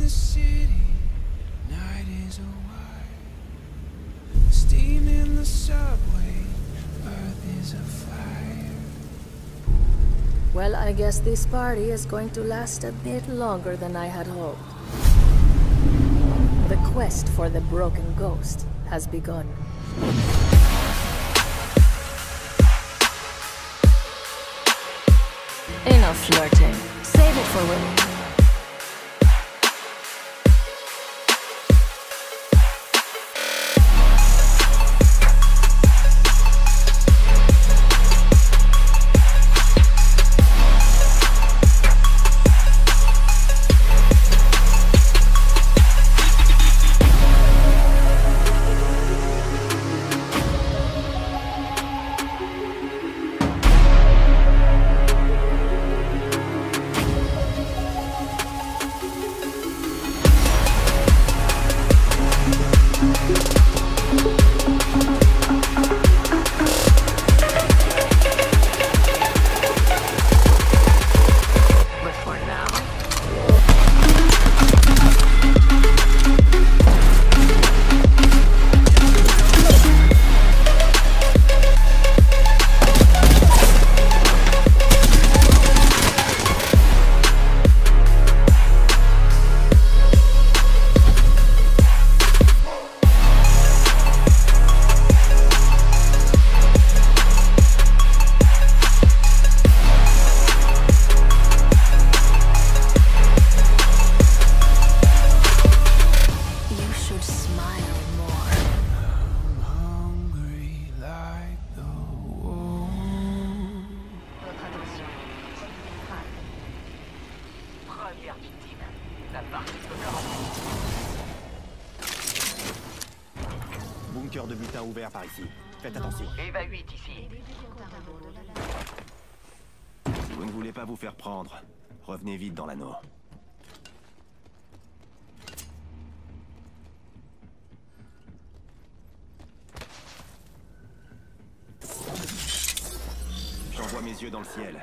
the city, night is a wire. Steam in the subway, earth is afire. Well, I guess this party is going to last a bit longer than I had hoped. The quest for the broken ghost has begun. Enough flirting. Save it for women. Bunker de butin ouvert par ici. Faites attention. Eva 8 ici. Si vous ne voulez pas vous faire prendre, revenez vite dans l'anneau. J'envoie mes yeux dans le ciel.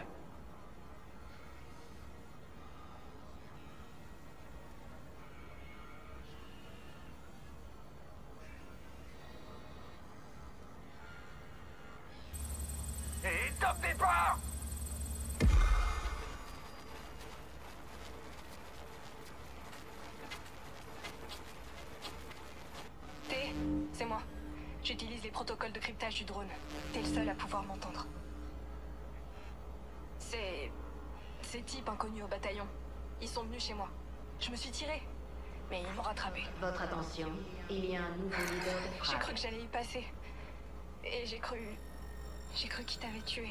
De cryptage du drone. T'es le seul à pouvoir m'entendre. C'est. Ces types inconnus au bataillon. Ils sont venus chez moi. Je me suis tirée. Mais ils m'ont rattrapé. Votre attention, il y a un nouveau leader de J'ai cru que j'allais y passer. Et j'ai cru. J'ai cru qu'il t'avait tué.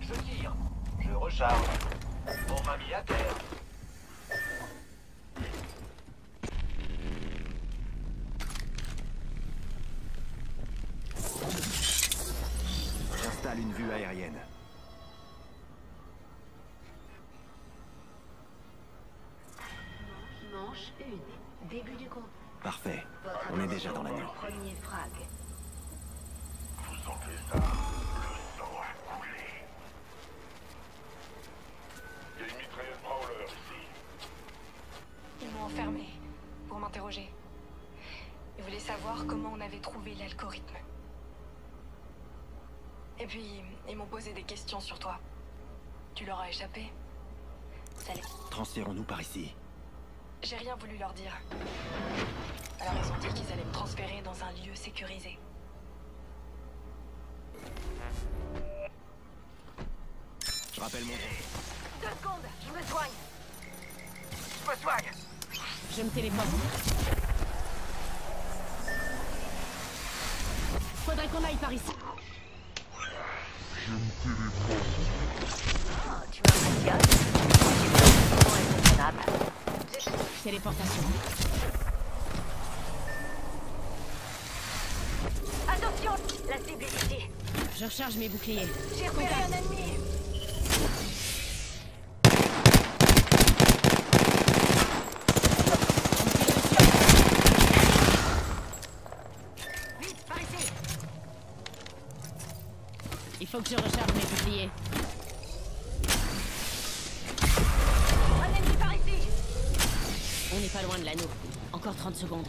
Je tire. Je recharge. On m'a mis à terre. J'installe une vue aérienne. Manche 1. Début du combat. Parfait. Votre On est déjà dans l'anneau. Premier frag. Vous sentez ça Le sang a coulé. Il y a une mitrailleuse Prowler ici. Ils m'ont enfermé pour m'interroger. Ils voulaient savoir comment on avait trouvé l'algorithme. Et puis, ils m'ont posé des questions sur toi. Tu leur as échappé? Ça les- Transférons-nous par ici. J'ai rien voulu leur dire. Alors ils ont dit qu'ils allaient me transférer dans un lieu sécurisé. Je rappelle mon... Deux secondes, je me soigne. Je me soigne Je me téléporte. Faudrait qu'on aille par ici. Oh, tu m'impressionnes. téléportation. Attention La cible est ici. Je recharge mes boucliers. J'ai repéré un ennemi Vite, par ici. Il faut que je recharge mes boucliers. Pas loin de l'anneau. Encore 30 secondes.